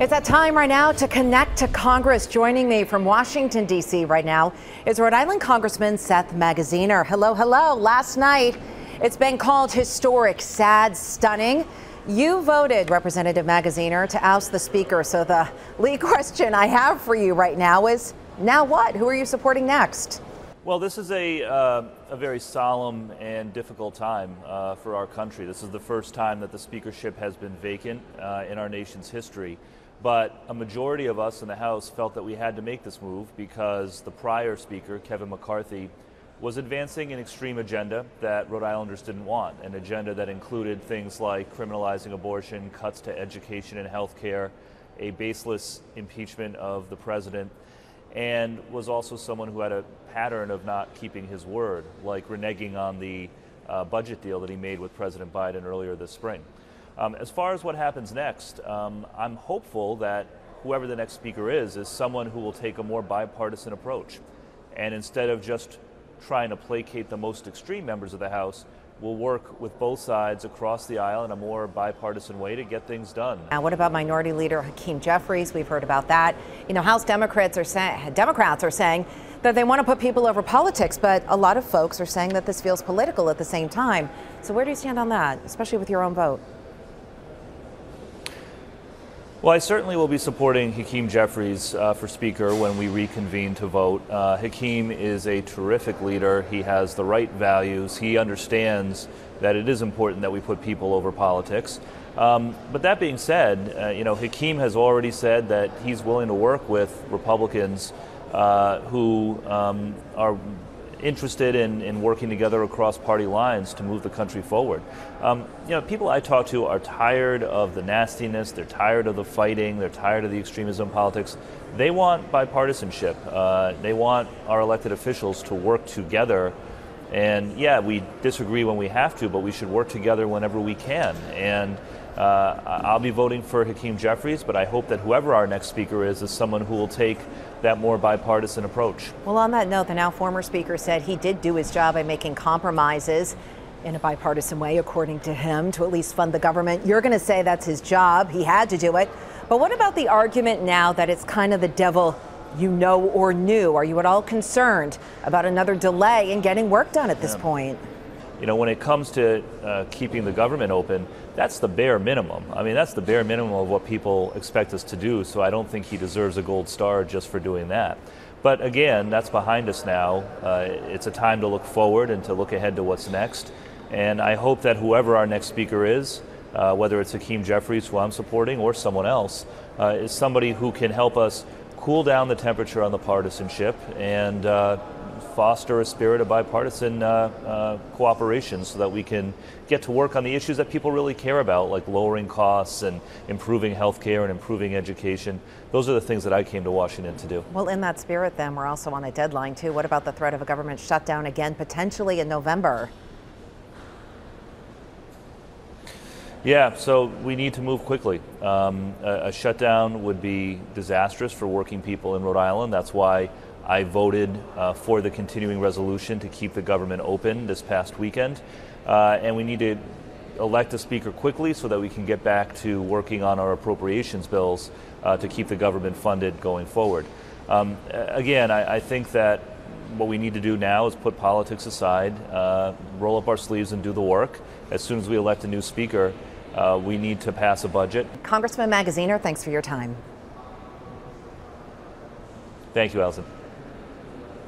It's that time right now to connect to Congress. Joining me from Washington, D.C. right now is Rhode Island Congressman Seth Magaziner. Hello, hello. Last night, it's been called historic, sad, stunning. You voted, Representative Magaziner, to oust the Speaker. So the lead question I have for you right now is now what? Who are you supporting next? Well, this is a, uh, a very solemn and difficult time uh, for our country. This is the first time that the speakership has been vacant uh, in our nation's history. But a majority of us in the House felt that we had to make this move because the prior Speaker, Kevin McCarthy, was advancing an extreme agenda that Rhode Islanders didn't want, an agenda that included things like criminalizing abortion, cuts to education and health care, a baseless impeachment of the president, and was also someone who had a pattern of not keeping his word, like reneging on the uh, budget deal that he made with President Biden earlier this spring. Um, as far as what happens next, um, I'm hopeful that whoever the next speaker is, is someone who will take a more bipartisan approach. And instead of just trying to placate the most extreme members of the House, will work with both sides across the aisle in a more bipartisan way to get things done. Now, what about Minority Leader Hakeem Jeffries? We've heard about that. You know, House Democrats are Democrats are saying that they want to put people over politics, but a lot of folks are saying that this feels political at the same time. So where do you stand on that, especially with your own vote? Well, I certainly will be supporting Hakeem Jeffries uh, for Speaker when we reconvene to vote. Uh, Hakeem is a terrific leader. He has the right values. He understands that it is important that we put people over politics. Um, but that being said, uh, you know, Hakeem has already said that he's willing to work with Republicans uh, who um, are interested in, in working together across party lines to move the country forward. Um, you know, people I talk to are tired of the nastiness, they're tired of the fighting, they're tired of the extremism politics. They want bipartisanship. Uh, they want our elected officials to work together. And yeah, we disagree when we have to, but we should work together whenever we can. And uh, I'll be voting for Hakeem Jeffries, but I hope that whoever our next speaker is is someone who will take that more bipartisan approach. Well, on that note, the now former speaker said he did do his job by making compromises in a bipartisan way, according to him, to at least fund the government. You're going to say that's his job. He had to do it. But what about the argument now that it's kind of the devil you know or knew? Are you at all concerned about another delay in getting work done at this yeah. point? You know, when it comes to uh, keeping the government open, that's the bare minimum. I mean, that's the bare minimum of what people expect us to do, so I don't think he deserves a gold star just for doing that. But again, that's behind us now. Uh, it's a time to look forward and to look ahead to what's next. And I hope that whoever our next speaker is, uh, whether it's Hakeem Jeffries, who I'm supporting, or someone else, uh, is somebody who can help us cool down the temperature on the partisanship and uh, foster a spirit of bipartisan uh, uh, cooperation so that we can get to work on the issues that people really care about, like lowering costs and improving health care and improving education. Those are the things that I came to Washington to do. Well, in that spirit, then, we're also on a deadline, too. What about the threat of a government shutdown again, potentially in November? Yeah, so we need to move quickly. Um, a, a, shutdown would be disastrous for working people in Rhode Island. That's why I voted uh, for the continuing resolution to keep the government open this past weekend. Uh, and we need to elect a speaker quickly so that we can get back to working on our appropriations bills uh, to keep the government funded going forward. Um, again, I, I, think that what we need to do now is put politics aside, uh, roll up our sleeves, and do the work. As soon as we elect a new speaker, uh, we need to pass a budget. Congressman Magaziner, thanks for your time. Thank you, Alison.